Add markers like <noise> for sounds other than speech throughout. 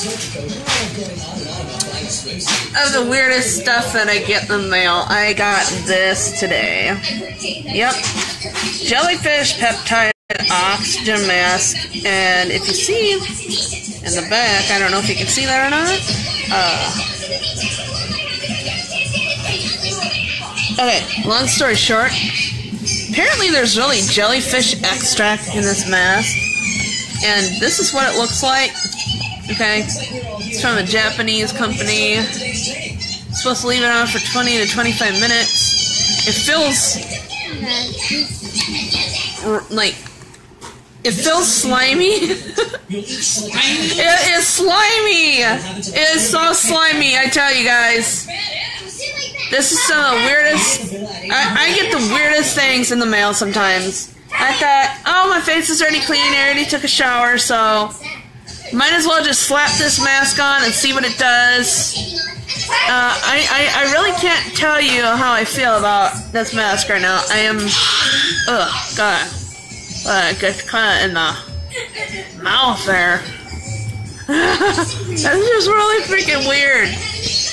of the weirdest stuff that I get in the mail. I got this today. Yep. Jellyfish peptide oxygen mask. And if you see in the back, I don't know if you can see that or not. Uh, okay, long story short. Apparently there's really jellyfish extract in this mask. And this is what it looks like. Okay, it's from a Japanese company. Supposed to leave it on for 20 to 25 minutes. It feels like it feels slimy. <laughs> it is slimy. It is so slimy. I tell you guys. This is some of the weirdest. I, I get the weirdest things in the mail sometimes. I thought, oh, my face is already clean. I already took a shower, so might as well just slap this mask on and see what it does. Uh, I, I, I really can't tell you how I feel about this mask right now. I am, ugh, God, uh, get kind of in the mouth there. <laughs> That's just really freaking weird.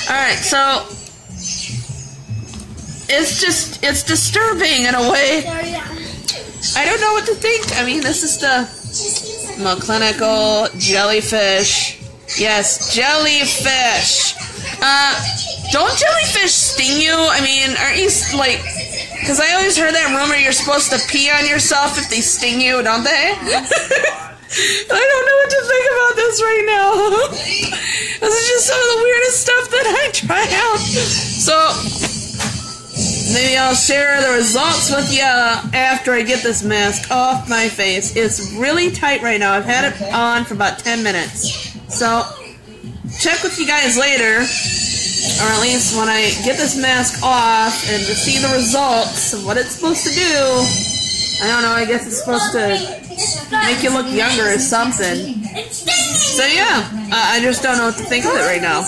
Alright, so, it's just, it's disturbing in a way. I don't know what to think. I mean, this is the Moclinical jellyfish. Yes, jellyfish. Uh, don't jellyfish sting you? I mean, aren't you like? Because I always heard that rumor you're supposed to pee on yourself if they sting you, don't they? <laughs> I don't know what to think about this right now. <laughs> this is just some of the weirdest stuff that I try out. So maybe I'll share the results with you after I get this mask off my face. It's really tight right now. I've had it on for about 10 minutes. So check with you guys later, or at least when I get this mask off and to see the results of what it's supposed to do. I don't know, I guess it's supposed to make you look younger or something. So yeah, I just don't know what to think of it right now.